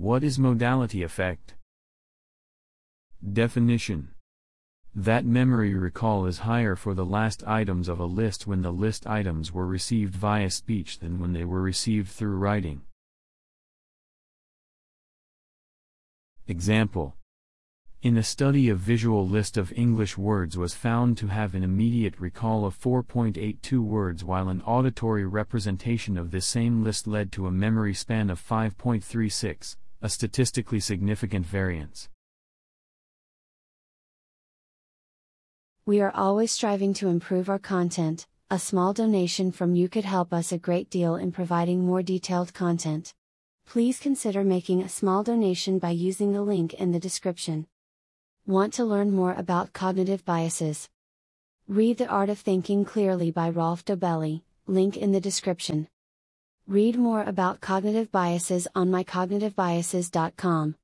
What is modality effect? Definition That memory recall is higher for the last items of a list when the list items were received via speech than when they were received through writing. Example in a study a visual list of English words was found to have an immediate recall of 4.82 words while an auditory representation of this same list led to a memory span of 5.36, a statistically significant variance. We are always striving to improve our content. A small donation from you could help us a great deal in providing more detailed content. Please consider making a small donation by using the link in the description. Want to learn more about cognitive biases? Read The Art of Thinking Clearly by Rolf Dobelli, link in the description. Read more about cognitive biases on mycognitivebiases.com.